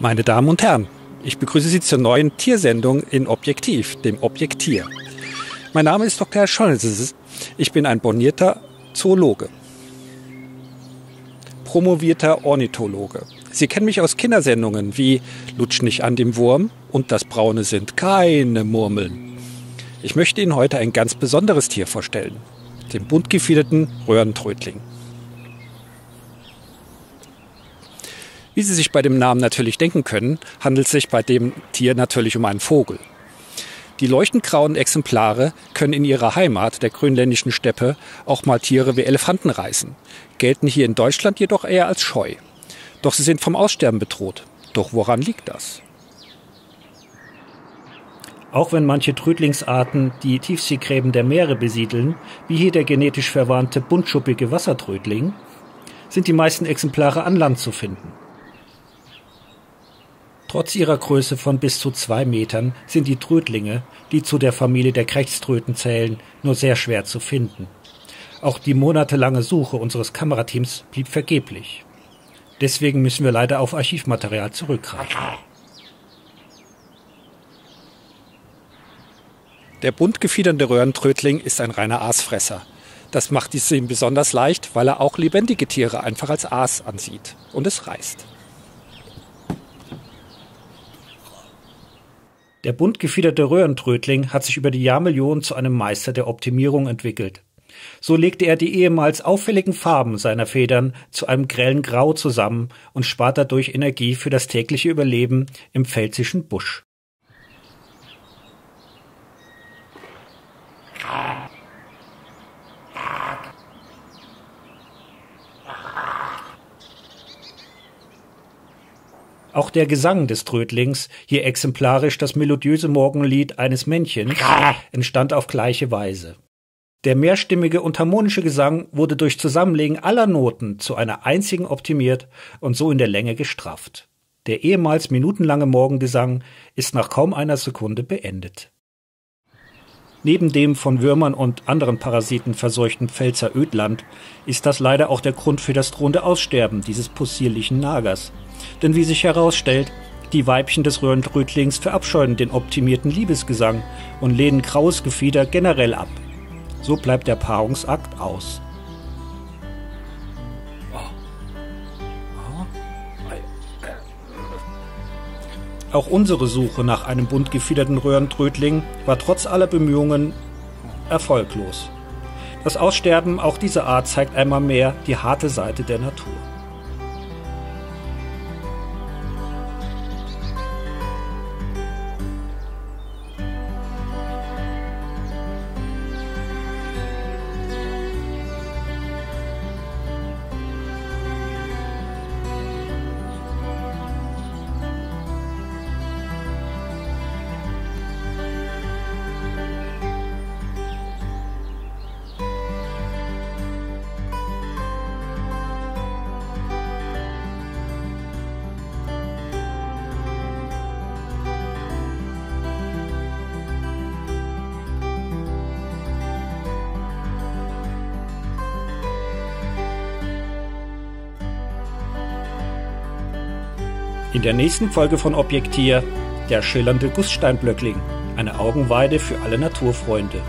Meine Damen und Herren, ich begrüße Sie zur neuen Tiersendung in Objektiv, dem Objektier. Mein Name ist Dr. Scholzes. Ich bin ein bornierter Zoologe, promovierter Ornithologe. Sie kennen mich aus Kindersendungen wie Lutsch nicht an dem Wurm und Das Braune sind keine Murmeln. Ich möchte Ihnen heute ein ganz besonderes Tier vorstellen, den buntgefiederten Röhrentrötling. Wie Sie sich bei dem Namen natürlich denken können, handelt es sich bei dem Tier natürlich um einen Vogel. Die leuchtend grauen Exemplare können in ihrer Heimat, der grönländischen Steppe, auch mal Tiere wie Elefanten reißen, gelten hier in Deutschland jedoch eher als scheu. Doch sie sind vom Aussterben bedroht. Doch woran liegt das? Auch wenn manche Trödlingsarten die Tiefseegräben der Meere besiedeln, wie hier der genetisch verwandte buntschuppige Wassertrödling, sind die meisten Exemplare an Land zu finden. Trotz ihrer Größe von bis zu zwei Metern sind die Trödlinge, die zu der Familie der Krächztröten zählen, nur sehr schwer zu finden. Auch die monatelange Suche unseres Kamerateams blieb vergeblich. Deswegen müssen wir leider auf Archivmaterial zurückgreifen. Der bunt gefiedernde Röhrentrötling ist ein reiner Aasfresser. Das macht es ihm besonders leicht, weil er auch lebendige Tiere einfach als Aas ansieht. Und es reißt. Der bunt gefiederte Röhrentrötling hat sich über die Jahrmillionen zu einem Meister der Optimierung entwickelt. So legte er die ehemals auffälligen Farben seiner Federn zu einem grellen Grau zusammen und spart dadurch Energie für das tägliche Überleben im pfälzischen Busch. Auch der Gesang des Trödlings, hier exemplarisch das melodiöse Morgenlied eines Männchens, entstand auf gleiche Weise. Der mehrstimmige und harmonische Gesang wurde durch Zusammenlegen aller Noten zu einer einzigen optimiert und so in der Länge gestrafft. Der ehemals minutenlange Morgengesang ist nach kaum einer Sekunde beendet. Neben dem von Würmern und anderen Parasiten verseuchten Pfälzer Ödland ist das leider auch der Grund für das drohende Aussterben dieses possierlichen Nagers. Denn wie sich herausstellt, die Weibchen des Röhrentrötlings verabscheuen den optimierten Liebesgesang und lehnen graues Gefieder generell ab. So bleibt der Paarungsakt aus. Auch unsere Suche nach einem bunt gefiederten Röhrentrötling war trotz aller Bemühungen erfolglos. Das Aussterben auch dieser Art zeigt einmal mehr die harte Seite der Natur. In der nächsten Folge von Objektier der schillernde Gusssteinblöckling, eine Augenweide für alle Naturfreunde.